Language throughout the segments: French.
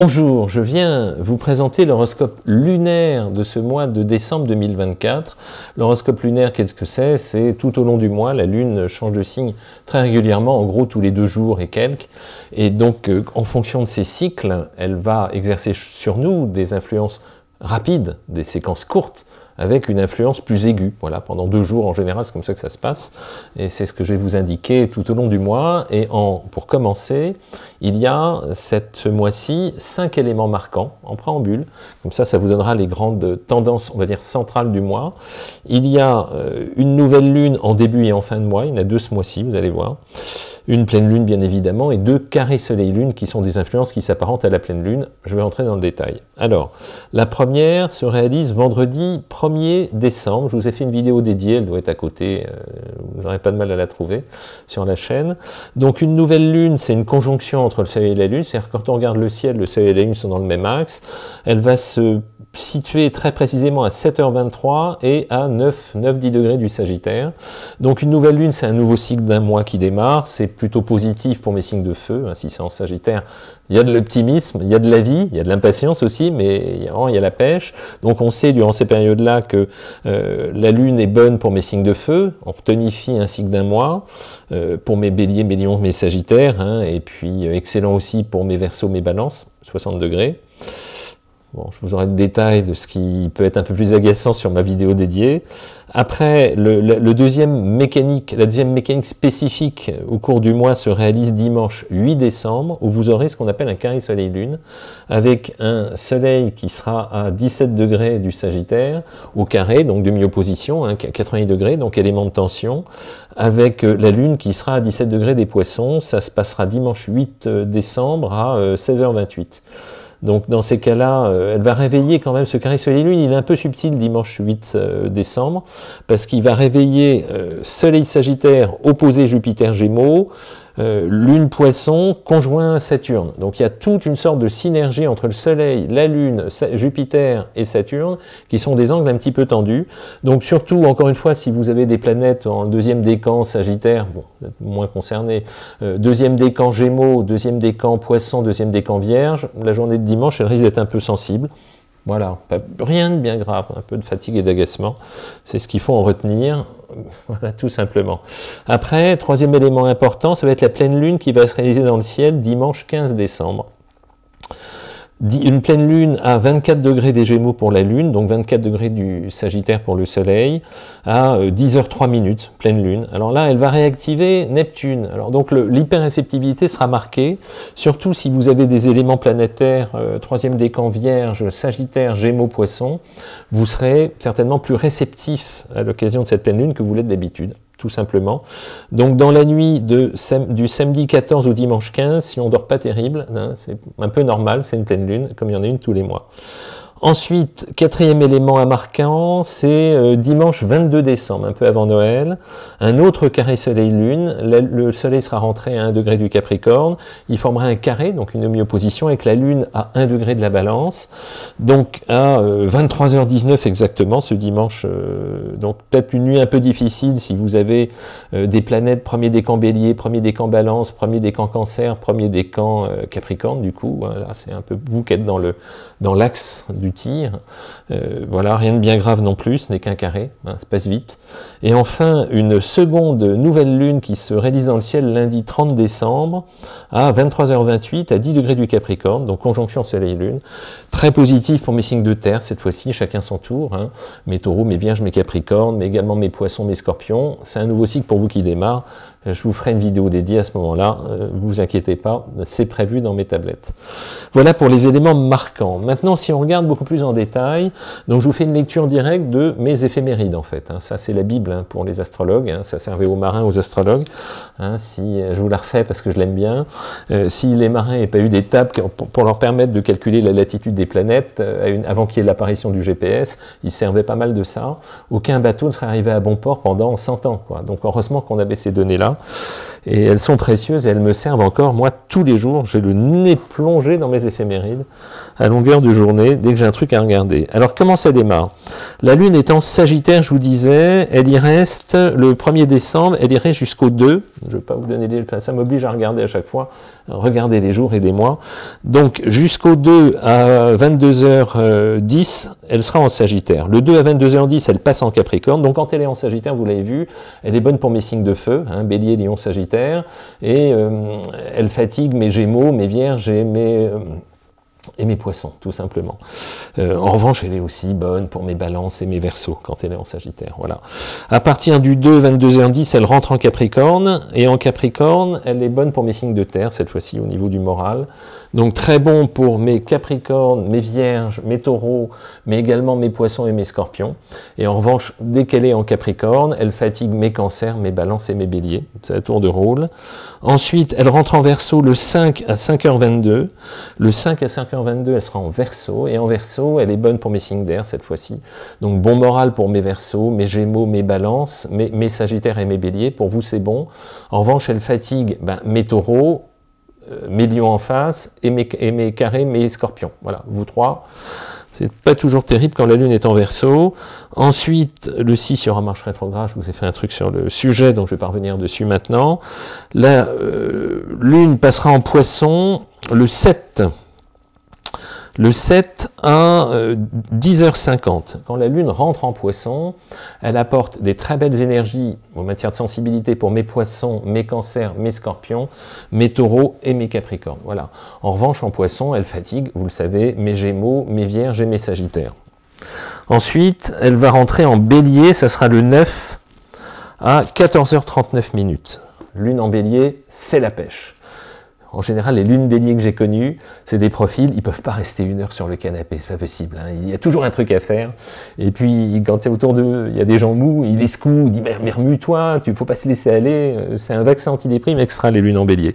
Bonjour, je viens vous présenter l'horoscope lunaire de ce mois de décembre 2024. L'horoscope lunaire, qu'est-ce que c'est? C'est tout au long du mois, la Lune change de signe très régulièrement, en gros tous les deux jours et quelques. Et donc, euh, en fonction de ces cycles, elle va exercer sur nous des influences rapides, des séquences courtes, avec une influence plus aiguë. Voilà, pendant deux jours en général, c'est comme ça que ça se passe. Et c'est ce que je vais vous indiquer tout au long du mois. Et en, pour commencer, il y a cette mois-ci cinq éléments marquants en préambule. Comme ça, ça vous donnera les grandes tendances, on va dire, centrales du mois. Il y a euh, une nouvelle lune en début et en fin de mois. Il y en a deux ce mois-ci, vous allez voir une pleine lune bien évidemment, et deux carrés soleil-lune qui sont des influences qui s'apparentent à la pleine lune. Je vais rentrer dans le détail. Alors, la première se réalise vendredi 1er décembre. Je vous ai fait une vidéo dédiée, elle doit être à côté, euh, vous n'aurez pas de mal à la trouver sur la chaîne. Donc une nouvelle lune, c'est une conjonction entre le soleil et la lune, c'est-à-dire quand on regarde le ciel, le soleil et la lune sont dans le même axe. Elle va se situé très précisément à 7h23 et à 9, 9-10 degrés du Sagittaire. Donc une nouvelle lune, c'est un nouveau cycle d'un mois qui démarre, c'est plutôt positif pour mes signes de feu, hein, si c'est en Sagittaire, il y a de l'optimisme, il y a de la vie, il y a de l'impatience aussi, mais il y, a, il y a la pêche. Donc on sait durant ces périodes-là que euh, la lune est bonne pour mes signes de feu, on tonifie un cycle d'un mois, euh, pour mes béliers, mes lions, mes sagittaires, hein, et puis euh, excellent aussi pour mes versos, mes balances, 60 degrés. Je vous aurai le détail de ce qui peut être un peu plus agaçant sur ma vidéo dédiée. Après, le, deuxième mécanique, la deuxième mécanique spécifique au cours du mois se réalise dimanche 8 décembre, où vous aurez ce qu'on appelle un carré soleil-lune, avec un soleil qui sera à 17 degrés du Sagittaire, au carré, donc demi-opposition, hein, 80 degrés, donc élément de tension, avec euh, la lune qui sera à 17 degrés des poissons. Ça se passera dimanche 8 euh, décembre à 16h28. Donc dans ces cas-là, euh, elle va réveiller quand même ce carré soleil-lune. Il est un peu subtil dimanche 8 euh, décembre, parce qu'il va réveiller euh, Soleil Sagittaire opposé Jupiter Gémeaux, euh, lune poisson conjoint Saturne. Donc il y a toute une sorte de synergie entre le Soleil, la Lune, Jupiter et Saturne, qui sont des angles un petit peu tendus. Donc surtout, encore une fois, si vous avez des planètes en deuxième décan Sagittaire, bon, moins concerné, euh, deuxième décan Gémeaux, deuxième décan Poisson, deuxième décan Vierge, la journée de dimanche, elle risque d'être un peu sensible. Voilà, rien de bien grave, un peu de fatigue et d'agacement, c'est ce qu'il faut en retenir. Voilà, tout simplement. Après, troisième élément important, ça va être la pleine lune qui va se réaliser dans le ciel dimanche 15 décembre une pleine lune à 24 degrés des Gémeaux pour la Lune, donc 24 degrés du Sagittaire pour le Soleil, à 10h03 euh, minutes, pleine lune. Alors là, elle va réactiver Neptune. Alors donc l'hyperréceptivité sera marquée, surtout si vous avez des éléments planétaires, euh, troisième décan Vierge, Sagittaire, Gémeaux, Poisson, vous serez certainement plus réceptif à l'occasion de cette pleine lune que vous l'êtes d'habitude tout simplement. Donc dans la nuit du samedi 14 au dimanche 15, si on dort pas terrible, hein, c'est un peu normal, c'est une pleine lune, comme il y en a une tous les mois. Ensuite, quatrième élément à marquant, c'est euh, dimanche 22 décembre, un peu avant Noël, un autre carré soleil-lune. Le soleil sera rentré à 1 degré du Capricorne. Il formera un carré, donc une demi-opposition, avec la lune à 1 degré de la balance. Donc à 23h19 euh, exactement, ce dimanche. Euh, donc peut-être une nuit un peu difficile si vous avez des planètes, premier décan bélier, premier décan balance, premier décan cancer, premier décan Capricorne, du coup. Hein, c'est un peu vous qui êtes dans l'axe du Euh, voilà, rien de bien grave non plus, ce n'est qu'un carré, hein, ça passe vite. Et enfin, une seconde nouvelle lune qui se réalise dans le ciel lundi 30 décembre à 23h28 à 10 degrés du Capricorne, donc conjonction Soleil-Lune. Très positif pour mes signes de terre cette fois-ci, chacun son tour. Hein. Mes taureaux, mes vierges, mes capricornes, mais également mes poissons, mes scorpions. C'est un nouveau cycle pour vous qui démarre. Je vous ferai une vidéo dédiée à ce moment-là, euh, vous inquiétez pas, c'est prévu dans mes tablettes. Voilà pour les éléments marquants. Maintenant, si on regarde beaucoup plus en détail, donc je vous fais une lecture directe de mes éphémérides en fait. Hein. Ça c'est la Bible hein, pour les astrologues, hein. ça servait aux marins, aux astrologues. Si je vous la refais parce que je l'aime bien, euh, si les marins n'avaient pas eu tables pour leur permettre de calculer la latitude des planètes euh, avant qu'il y ait l'apparition du GPS, ils servaient pas mal de ça. Aucun bateau ne serait arrivé à bon port pendant 100 ans. Donc heureusement qu'on avait ces données-là. 嗯。Et elles sont précieuses et elles me servent encore, moi, tous les jours. J'ai le nez plongé dans mes éphémérides à longueur de journée, dès que j'ai un truc à regarder. Alors, comment ça démarre? La Lune étant Sagittaire, je vous disais, elle y reste le 1er décembre, elle irait jusqu'au 2. Je ne vais pas vous donner les... Ça m'oblige à regarder à chaque fois, regarder les jours et les mois. Donc, jusqu'au 2 à 22h10, elle sera en Sagittaire. Le 2 à 22h10, elle passe en Capricorne. Donc, quand elle est en Sagittaire, vous l'avez vu, elle est bonne pour mes signes de feu, hein, Bélier, Lion, Sagittaire. Et euh, elle fatigue mes Gémeaux, mes Vierges et mes... Euh, poissons, tout simplement. Euh, en revanche, elle est aussi bonne pour mes balances et mes versos quand elle est en Sagittaire. Voilà. À partir du 2, 22h10, elle rentre en Capricorne, et en Capricorne, elle est bonne pour mes signes de terre, cette fois-ci au niveau du moral. Donc très bon pour mes Capricornes, mes Vierges, mes Taureaux, mais également mes Poissons et mes Scorpions. Et en revanche, dès qu'elle est en Capricorne, elle fatigue mes Cancers, mes Balances et mes Béliers. C'est un tour de rôle. Ensuite, elle rentre en Verseau le 5 à 5h22. Le 5 à 5h22, elle sera en Verseau. Et en Verseau, elle est bonne pour mes signes d'air cette fois-ci. Donc bon moral pour mes Verseaux, mes Gémeaux, mes Balances, mes, mes Sagittaires et mes Béliers. Pour vous, c'est bon. En revanche, elle fatigue ben, mes Taureaux, euh, mes lions en face et mes, et mes, carrés, mes scorpions. Voilà, vous trois. C'est pas toujours terrible quand la Lune est en verso. Ensuite, le 6 sera marche rétrograde. Je vous ai fait un truc sur le sujet, donc je vais pas revenir dessus maintenant. La euh, Lune passera en poisson le 7 le 7 à 10h50, euh, quand la Lune rentre en poisson, elle apporte des très belles énergies en matière de sensibilité pour mes poissons, mes cancers, mes scorpions, mes taureaux et mes capricornes. Voilà. En revanche, en poisson, elle fatigue, vous le savez, mes gémeaux, mes vierges et mes sagittaires. Ensuite, elle va rentrer en bélier, ça sera le 9 à 14h39 minutes. Lune en bélier, c'est la pêche. En général, les lunes béliers que j'ai connues, c'est des profils, ils peuvent pas rester une heure sur le canapé, c'est pas possible. Hein. Il y a toujours un truc à faire. Et puis, quand c'est autour d'eux, il y a des gens mous, ils les secouent, ils disent mais, remue-toi, tu faut pas se laisser aller. Euh, c'est un vaccin antidéprime extra les lunes en bélier.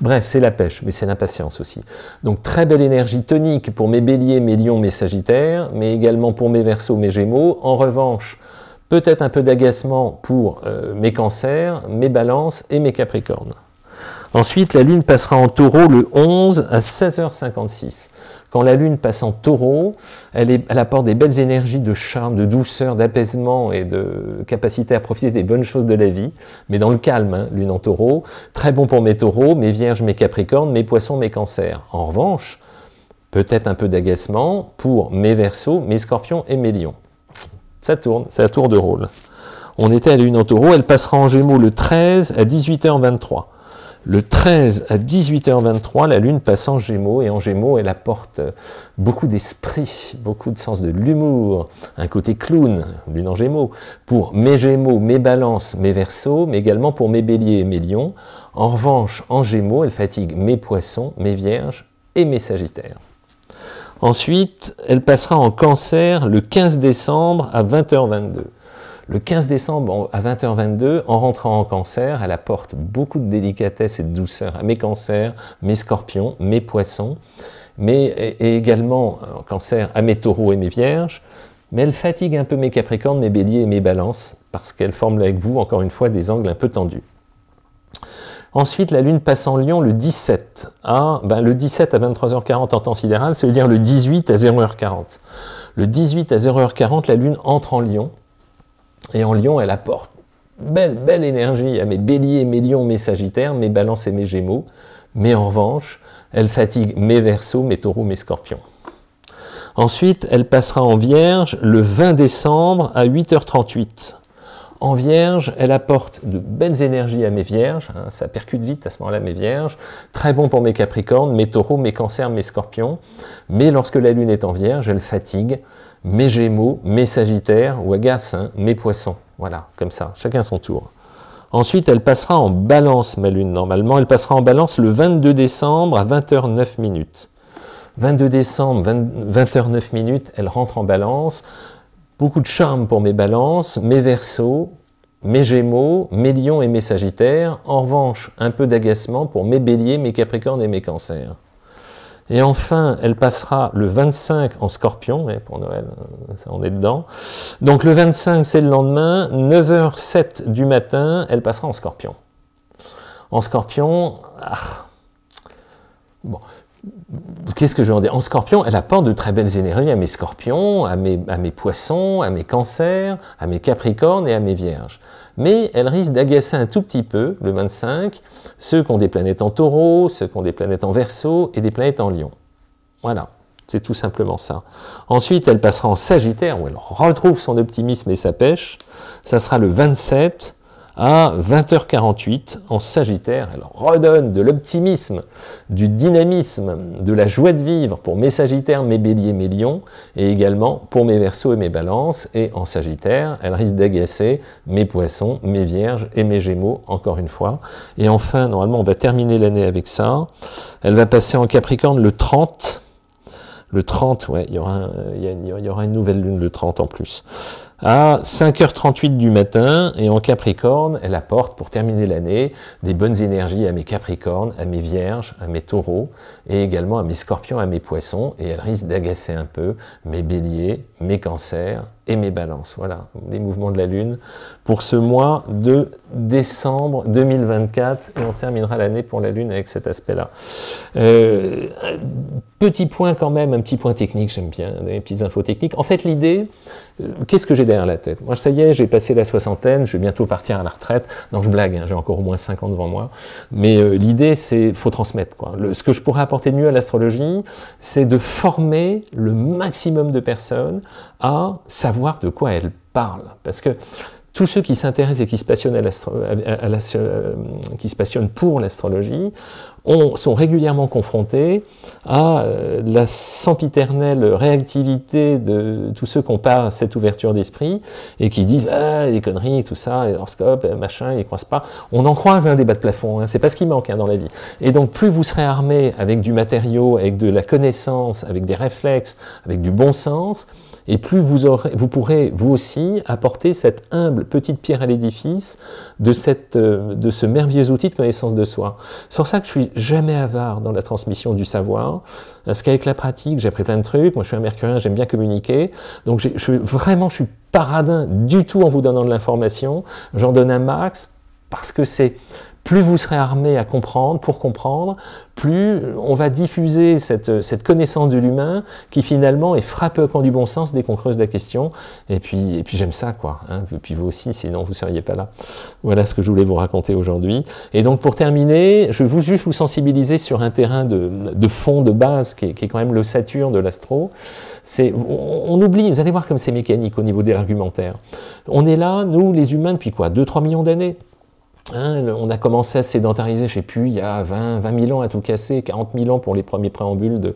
Bref, c'est la pêche, mais c'est l'impatience aussi. Donc très belle énergie tonique pour mes béliers, mes lions, mes sagittaires, mais également pour mes versos, mes gémeaux. En revanche, peut-être un peu d'agacement pour euh, mes cancers, mes balances et mes capricornes. Ensuite, la Lune passera en taureau le 11 à 16h56. Quand la Lune passe en taureau, elle, apporte des belles énergies de charme, de douceur, d'apaisement et de capacité à profiter des bonnes choses de la vie, mais dans le calme, hein, Lune en taureau. Très bon pour mes taureaux, mes vierges, mes capricornes, mes poissons, mes cancers. En revanche, peut-être un peu d'agacement pour mes versos, mes scorpions et mes lions. Ça tourne, c'est à tour de rôle. On était à la Lune en taureau, elle passera en gémeaux le 13 à 18h23. Le 13 à 18h23, la Lune passe en Gémeaux, et en Gémeaux, elle apporte beaucoup d'esprit, beaucoup de sens de l'humour, un côté clown, Lune en Gémeaux, pour mes Gémeaux, mes Balances, mes Verseaux, mais également pour mes Béliers et mes Lions. En revanche, en Gémeaux, elle fatigue mes Poissons, mes Vierges et mes Sagittaires. Ensuite, elle passera en Cancer le 15 décembre à 20h22. Le 15 décembre à 20h22, en rentrant en cancer, elle apporte beaucoup de délicatesse et de douceur à mes cancers, mes scorpions, mes poissons, mais et également en cancer à mes taureaux et mes vierges. Mais elle fatigue un peu mes capricornes, mes béliers et mes balances, parce qu'elle forme avec vous, encore une fois, des angles un peu tendus. Ensuite, la Lune passe en Lion le 17 à, ben, le 17 à 23h40 en temps sidéral, ça veut dire le 18 à 0h40. Le 18 à 0h40, la Lune entre en Lion, et en lion, elle apporte belle, belle énergie à mes béliers, mes lions, mes sagittaires, mes balances et mes gémeaux. Mais en revanche, elle fatigue mes versos, mes taureaux, mes scorpions. Ensuite, elle passera en vierge le 20 décembre à 8h38. En vierge, elle apporte de belles énergies à mes vierges, hein, ça percute vite à ce moment-là mes vierges, très bon pour mes capricornes, mes taureaux, mes cancers, mes scorpions, mais lorsque la lune est en vierge, elle fatigue, mes Gémeaux, mes Sagittaires, ou agace, mes Poissons. Voilà, comme ça, chacun son tour. Ensuite, elle passera en balance, ma lune, normalement. Elle passera en balance le 22 décembre à 20h09 minutes. 22 décembre, 20h09 minutes, elle rentre en balance. Beaucoup de charme pour mes balances, mes versos, mes gémeaux, mes lions et mes sagittaires. En revanche, un peu d'agacement pour mes béliers, mes capricornes et mes cancers. Et enfin, elle passera le 25 en scorpion, mais pour Noël, euh, on est dedans. Donc le 25, c'est le lendemain, 9h07 du matin, elle passera en scorpion. En scorpion, ah, bon, qu'est-ce que je veux en dire? En scorpion, elle apporte de très belles énergies à mes scorpions, à mes, à mes poissons, à mes cancers, à mes capricornes et à mes vierges. Mais elle risque d'agacer un tout petit peu, le 25, ceux qui ont des planètes en taureau, ceux qui ont des planètes en verso et des planètes en lion. Voilà. C'est tout simplement ça. Ensuite, elle passera en Sagittaire, où elle retrouve son optimisme et sa pêche. Ça sera le 27 à 20h48 en Sagittaire. Elle redonne de l'optimisme, du dynamisme, de la joie de vivre pour mes Sagittaires, mes Béliers, mes Lions, et également pour mes Verseaux et mes Balances. Et en Sagittaire, elle risque d'agacer mes Poissons, mes Vierges et mes Gémeaux, encore une fois. Et enfin, normalement, on va terminer l'année avec ça. Elle va passer en Capricorne le 30 le 30, ouais, il y, aura, il, y aura une nouvelle lune le 30 en plus. À 5h38 du matin, et en Capricorne, elle apporte, pour terminer l'année, des bonnes énergies à mes Capricornes, à mes Vierges, à mes Taureaux, et également à mes Scorpions, à mes Poissons, et elle risque d'agacer un peu mes Béliers, mes Cancers et mes Balances. Voilà, les mouvements de la Lune pour ce mois de décembre 2024, et on terminera l'année pour la Lune avec cet aspect-là. Euh, petit point quand même, un petit point technique, j'aime bien, des petites infos techniques. En fait, l'idée, euh, qu'est-ce que j'ai derrière la tête? Moi, ça y est, j'ai passé la soixantaine, je vais bientôt partir à la retraite. Donc, je blague, hein, j'ai encore au moins 5 ans devant moi. Mais euh, l'idée, c'est faut transmettre. Quoi. ce que je pourrais apporter de mieux à l'astrologie, c'est de former le maximum de personnes à savoir de quoi elles parlent. Parce que tous ceux qui s'intéressent et qui se passionnent, à euh, qui se passionnent pour l'astrologie sont régulièrement confrontés à euh, la sempiternelle réactivité de tous ceux qui n'ont pas cette ouverture d'esprit et qui disent ah, des conneries, tout ça, l'horoscope, machin, ils ne croisent pas. On en croise un débat de plafond, hein, c'est pas ce qui manque hein, dans la vie. Et donc plus vous serez armé avec du matériau, avec de la connaissance, avec des réflexes, avec du bon sens, et plus vous, aurez, vous pourrez, vous aussi, apporter cette humble petite pierre à l'édifice de, cette, euh, de ce merveilleux outil de connaissance de soi. C'est pour ça que je suis jamais avare dans la transmission du savoir, parce qu'avec la pratique, j'ai appris plein de trucs, moi je suis un mercurien, j'aime bien communiquer, donc je, vraiment, je suis paradin du tout en vous donnant de l'information, j'en donne un max, parce que c'est plus vous serez armé à comprendre, pour comprendre, plus on va diffuser cette, cette connaissance de l'humain qui finalement est frappant du bon sens dès qu'on creuse la question. Et puis, et puis j'aime ça, quoi. Hein. Et puis vous aussi, sinon vous ne seriez pas là. Voilà ce que je voulais vous raconter aujourd'hui. Et donc pour terminer, je veux juste vous sensibiliser sur un terrain de, de fond, de base, qui est, qui est quand même le Saturne de l'astro. C'est, on, on, oublie, vous allez voir comme c'est mécanique au niveau des argumentaires. On est là, nous les humains, depuis quoi? 2-3 millions d'années Hein, on a commencé à sédentariser, je ne sais plus, il y a 20, 20 000 ans à tout casser, 40 000 ans pour les premiers préambules. De,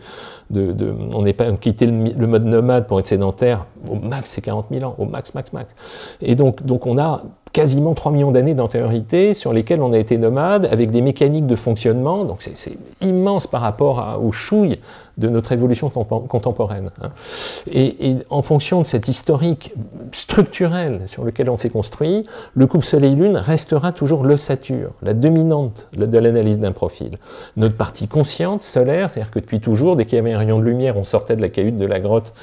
de, on n'est pas quitté le, mode nomade pour être sédentaire. Au max, c'est 40 000 ans, au max, max, max. Et donc, donc on a quasiment 3 millions d'années d'antériorité sur lesquelles on a été nomade avec des mécaniques de fonctionnement. Donc c'est immense par rapport aux chouilles de notre évolution contemporaine. Hein. Et, en fonction de cet historique structurel sur lequel on s'est construit, le couple Soleil-Lune restera toujours l'ossature, la dominante de l'analyse d'un profil. Notre partie consciente, solaire, c'est-à-dire que depuis toujours, dès qu'il y avait un rayon de lumière, on sortait de la cahute de la grotte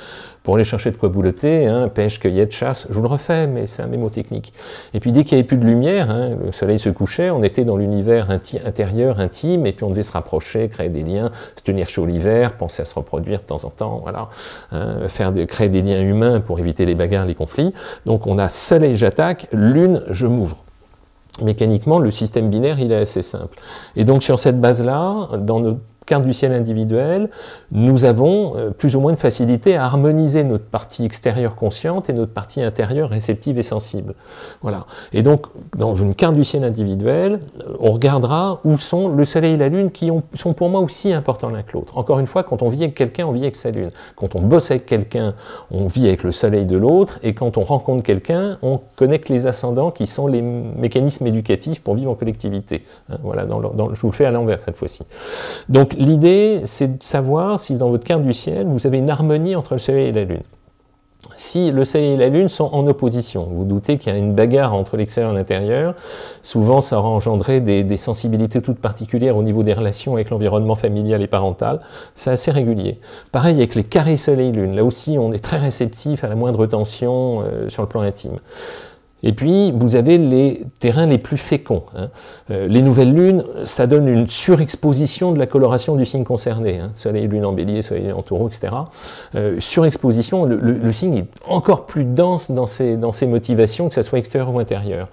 pour aller chercher de quoi boulotter, hein, pêche, cueillette, chasse, je vous le refais, mais c'est un mémo technique. Et puis dès qu'il n'y avait plus de lumière, hein, le soleil se couchait, on était dans l'univers intérieur, intime, et puis on devait se rapprocher, créer des liens, se tenir chaud l'hiver, penser à se reproduire de temps en temps, voilà, hein, faire créer des liens humains pour éviter les bagarres, les conflits. Donc on a soleil, j'attaque, lune, je m'ouvre mécaniquement, le système binaire, il est assez simple. Et donc, sur cette base-là, dans notre carte du ciel individuel, nous avons euh, plus ou moins de facilité à harmoniser notre partie extérieure consciente et notre partie intérieure réceptive et sensible. Voilà. Et donc, dans une carte du ciel individuel, euh, on regardera où sont le soleil et la lune qui sont pour moi aussi importants l'un que l'autre. Encore une fois, quand on vit avec quelqu'un, on vit avec sa lune. Quand on bosse avec quelqu'un, on vit avec le soleil de l'autre. Et quand on rencontre quelqu'un, on connecte les ascendants qui sont les mécanismes éducatifs pour vivre en collectivité. Hein, voilà, je vous le fais à l'envers cette fois-ci. Donc, l'idée, c'est de savoir si dans votre carte du ciel, vous avez une harmonie entre le Soleil et la Lune. Si le Soleil et la Lune sont en opposition, vous doutez qu'il y a une bagarre entre l'extérieur et l'intérieur, souvent ça aura engendré des, sensibilités toutes particulières au niveau des relations avec l'environnement familial et parental, c'est assez régulier. Pareil avec les carrés Soleil-Lune, là aussi on est très réceptif à la moindre tension euh, sur le plan intime. Et puis, vous avez les terrains les plus féconds. Hein. Euh, les nouvelles lunes, ça donne une surexposition de la coloration du signe concerné. Hein. Soleil, lune en bélier, soleil en taureau, etc. Euh, surexposition, le, signe est encore plus dense dans ses, dans ses motivations, que ce soit extérieur ou intérieur.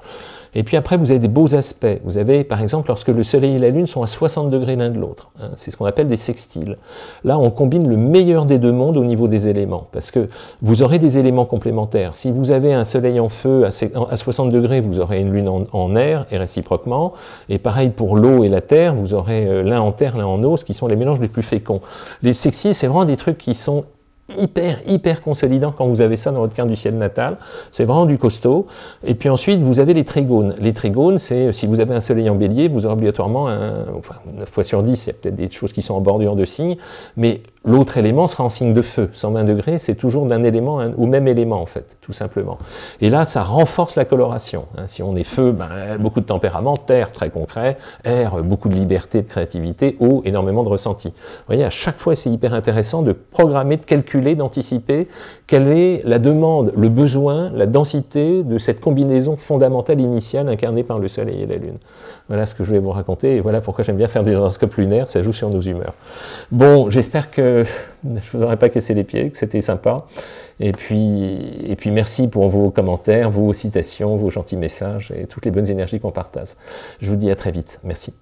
Et puis après, vous avez des beaux aspects. Vous avez, par exemple, lorsque le Soleil et la Lune sont à 60 degrés l'un de l'autre. Hein, c'est ce qu'on appelle des sextiles. Là, on combine le meilleur des deux mondes au niveau des éléments, parce que vous aurez des éléments complémentaires. Si vous avez un Soleil en feu à 60 degrés, vous aurez une Lune en, air, et réciproquement. Et pareil pour l'eau et la terre, vous aurez euh, l'un en terre, l'un en eau, ce qui sont les mélanges les plus féconds. Les sextiles, c'est vraiment des trucs qui sont hyper, hyper consolidant quand vous avez ça dans votre carte du ciel natal. C'est vraiment du costaud. Et puis ensuite, vous avez les trigones. Les trigones, c'est si vous avez un soleil en bélier, vous aurez obligatoirement, un, enfin, 9 fois sur 10, il y a peut-être des choses qui sont en bordure de signes, mais L'autre élément sera en signe de feu. 120 degrés, c'est toujours d'un élément au même élément, en fait, tout simplement. Et là, ça renforce la coloration. Hein. Si on est feu, ben, beaucoup de tempérament, terre, très concret, air, beaucoup de liberté, de créativité, eau, énormément de ressenti. Vous voyez, à chaque fois, c'est hyper intéressant de programmer, de calculer, d'anticiper quelle est la demande, le besoin, la densité de cette combinaison fondamentale initiale incarnée par le Soleil et la Lune. Voilà ce que je voulais vous raconter, et voilà pourquoi j'aime bien faire des horoscopes lunaires, ça joue sur nos humeurs. Bon, j'espère que je vous aurais pas cassé les pieds, que c'était sympa. Et puis, et puis merci pour vos commentaires, vos citations, vos gentils messages et toutes les bonnes énergies qu'on partage. Je vous dis à très vite. Merci.